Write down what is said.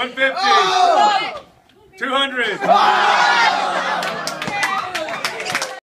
150. 200.